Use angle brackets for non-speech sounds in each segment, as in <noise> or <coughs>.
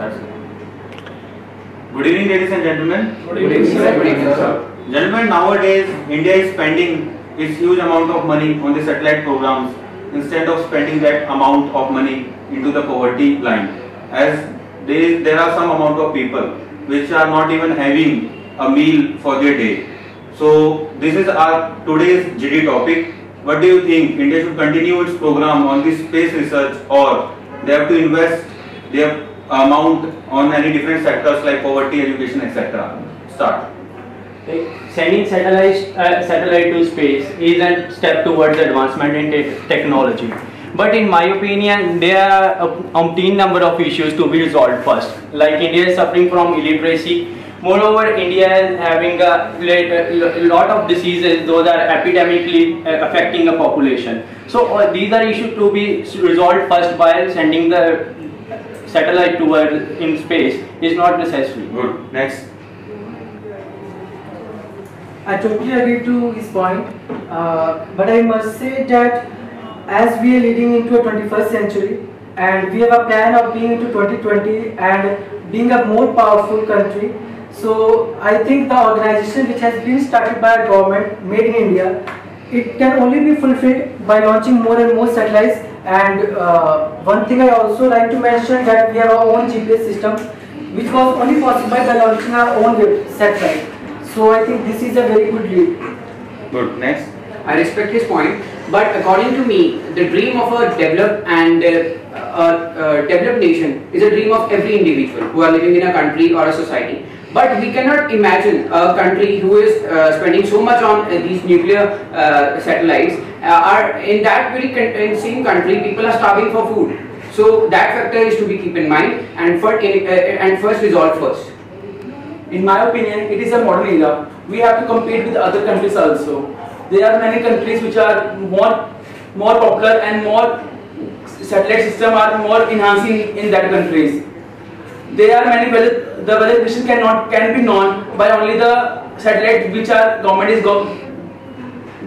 That's. Good evening, ladies and gentlemen. Good evening, sir. Good evening, sir. Gentlemen, nowadays India is spending its huge amount of money on the satellite programs instead of spending that amount of money into the poverty line. As there, there are some amount of people which are not even having a meal for their day. So this is our today's GD topic. What do you think? India should continue its program on this space research or they have to invest their amount on any different sectors like poverty, education, etc. Start. Sending satellite, uh, satellite to space is a step towards advancement in te- technology. But in my opinion, there are a umpteen number of issues to be resolved first. Like India is suffering from illiteracy. Moreover, India is having a, a lot of diseases, those are epidemically uh, affecting a population. So uh, these are issues to be resolved first while sending the satellite toward in space is not necessary. Good. Next. I totally agree to his point, uh, but I must say that as we are leading into a 21st century and we have a plan of being into 2020 and being a more powerful country, so I think the organization which has been started by our government, made in India, it can only be fulfilled by launching more and more satellites. And uh, one thing I also like to mention that we have our own GPS system, which was only possible by launching our own satellite. So I think this is a very good lead. Good. Next. I respect his point, but according to me, the dream of a developed and uh, uh, developed nation is a dream of every individual who are living in a country or a society. But we cannot imagine a country who is uh, spending so much on uh, these nuclear uh, satellites. Uh, are in that very same country, people are starving for food. So that factor is to be keep in mind and for in, and first resolve first. In my opinion, it is a modern era. We have to compete with other countries also. There are many countries which are more more popular and more satellite system are more enhancing in that countries. There are many weather, the weather condition cannot can be known by only the satellite which are government is go,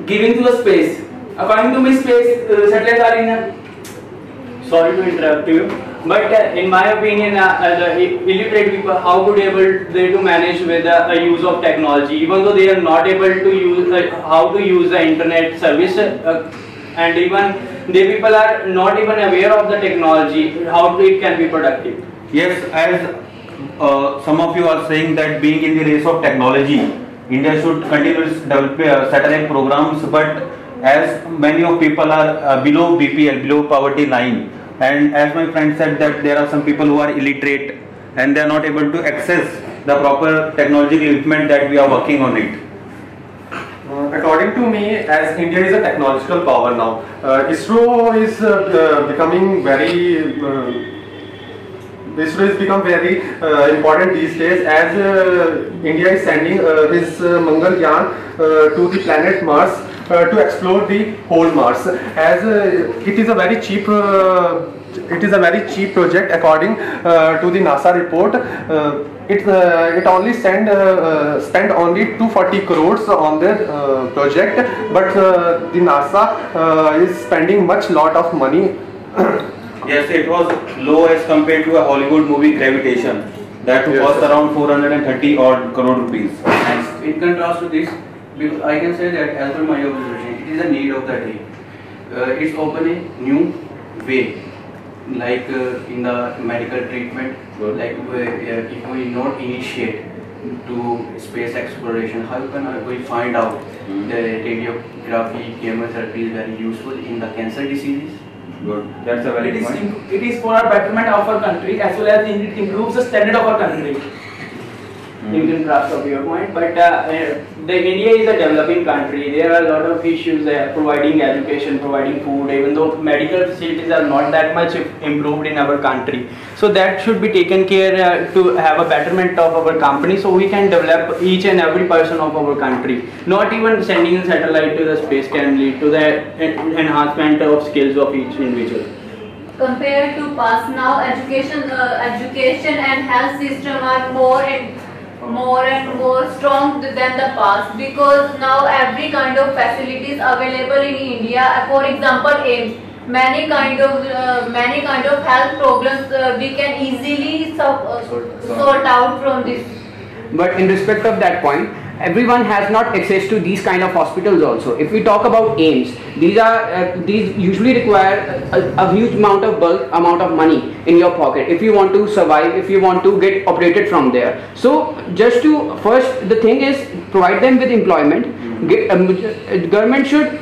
giving to the space. According to me, space uh, satellites are in. A, sorry to interrupt you but uh, in my opinion uh, uh, the illiterate people how could able they to manage with the uh, use of technology even though they are not able to use uh, how to use the internet service uh, and even they people are not even aware of the technology how it can be productive Yes, as uh, some of you are saying that being in the race of technology, India should continue its develop uh, satellite programs, but as many of people are uh, below BPL, below poverty line, and as my friend said that there are some people who are illiterate and they are not able to access the proper technology equipment that we are working on it. Uh, according to me, as India is a technological power now, uh, ISRO is uh, uh, becoming very. Uh, ISRO has become very uh, important these days as uh, India is sending uh, his Mangalyaan uh, to the planet Mars to explore the whole Mars. As uh, it is a very cheap. Uh, it is a very cheap project according uh, to the NASA report. Uh, it uh, it only send uh, uh, spent only 240 crores on their uh, project, but uh, the NASA uh, is spending much lot of money. <coughs> Yes, it was low as compared to a Hollywood movie Gravitation that Yes, cost sir. around 430 odd crore rupees. Next. In contrast to this, because I can say that as per my observation, it is a need of the day. Uh, it's open a new way, like uh, in the medical treatment, like uh, uh, if we not initiate to space exploration, how can uh, we find out the radiography, chemotherapy is very useful in the cancer diseases? Good. That's a very it good is point. it is for our betterment of our country as well as it improves the standard of our country. you can grasp of your point but uh, the india is a developing country. There are a lot of issues there providing education providing food even though medical facilities are not that much improved in our country. So that should be taken care uh, to have a betterment of our company so we can develop each and every person of our country. Not even sending a satellite to the space can lead to the enhancement of skills of each individual. Compared to past now education uh, education and health system are more and more and more strong than the past because now every kind of facilities available in india for example AIIMS many kind of uh, many kind of health problems uh, we can easily so, uh, sort out from this. But in respect of that point, everyone has not access to these kind of hospitals also. If we talk about AIIMS, these are uh, these usually require a, a huge amount of bulk amount of money in your pocket if you want to survive, if you want to get operated from there. So just to first the thing is provide them with employment. Get, um, government should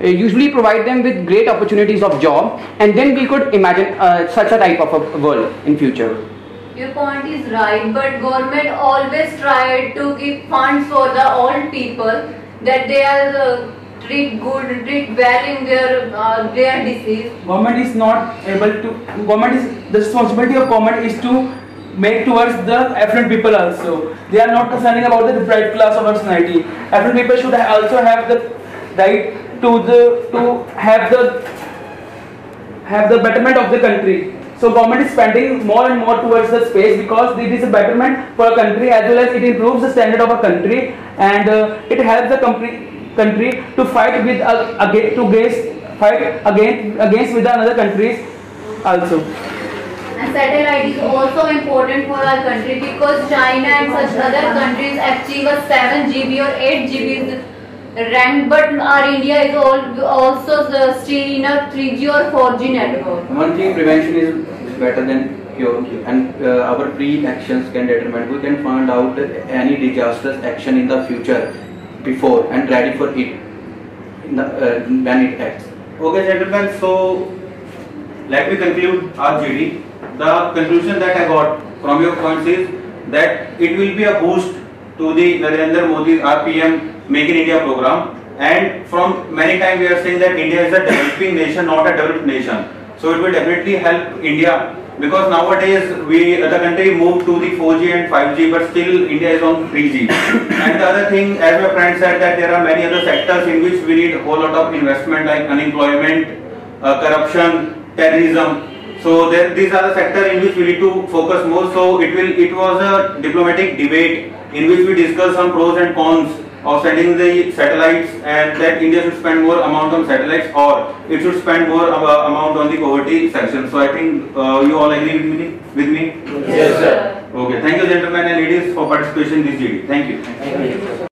uh, usually provide them with great opportunities of job and then we could imagine uh, such a type of a world in future. Your point is right, but government always tried to give funds for the old people that they are uh, treat good, treat well in their uh, their disease. Government is not able to. Government is the responsibility of government is to make towards the affluent people also. They are not concerning about the deprived class of our society. Affluent people should also have the right to the to have the have the betterment of the country. So government is spending more and more towards the space because it is a betterment for a country as well as it improves the standard of a country and uh, it helps the country country to fight with uh, against to against fight against against with another countries also. And satellite is also important for our country because China and such other countries achieve a 7 GB or 8 GB rank, but our India is all, also the, still in a 3G or 4G network. One thing, prevention is better than cure, and uh, our pre-actions can determine. We can find out any disastrous action in the future before and ready for it in the, uh, when it acts. Okay, gentlemen, so let me conclude our GD. The conclusion that I got from your points is that it will be a boost to the Narendra Modi RPM Make in India program. And from many times we are saying that India is a developing nation, not a developed nation. So it will definitely help India because nowadays we the country moved to the 4G and 5G, but still India is on 3G. and the other thing, as my friend said, that there are many other sectors in which we need a whole lot of investment, like unemployment, uh, corruption, terrorism. So there, these are the sectors in which we need to focus more. So it will. It was a diplomatic debate in which we discussed some pros and cons of sending the satellites and that India should spend more amount on satellites or it should spend more uh, amount on the poverty section. So I think uh, you all agree with me? With me? Yes, sir. Okay. Thank you, gentlemen and ladies, for participation in this GD. Thank you. Thank you.